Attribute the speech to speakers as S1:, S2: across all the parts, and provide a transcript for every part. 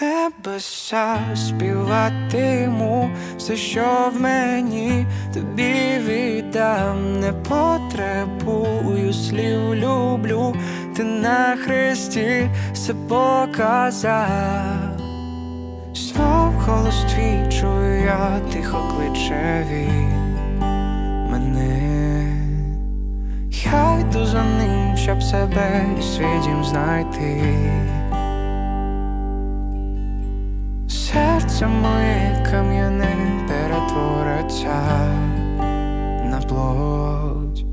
S1: Небеса співатиму все, що в мені тобі віддам, не потребую слів люблю, ти на хресті все показав. Знов голос твій чую я тихо кличе він мене. Я йду за ним, щоб себе і свій дім знайти. Серце моє кам'яне перетвориться на плоть.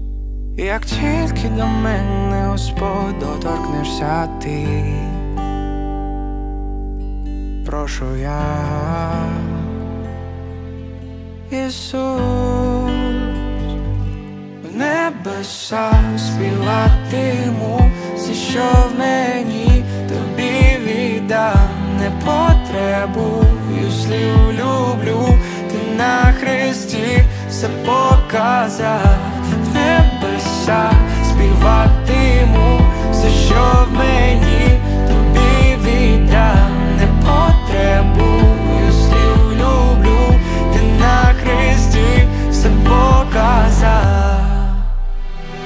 S1: Як тільки до мене, Господь, доторкнешся ти, прошу я, Ісус, в небеса співатиму все, що в мені тобі віддам, не потребую слів люблю, ти на хресті все показав, в небеса співатиму все, що в мені тобі віддам, не потребую слів люблю, ти на хресті все показав.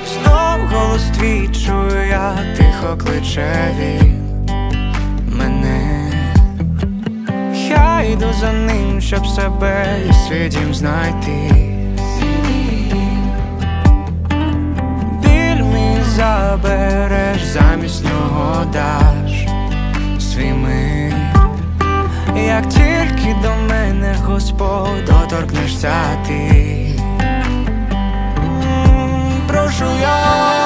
S1: Знов голос твій чую я, тихо кличе він йду за ним, щоб себе і свій знайти. Біль мій забереш, замість нього даш свій мир. Як тільки до мене Господь доторкнешся ти. Прошу я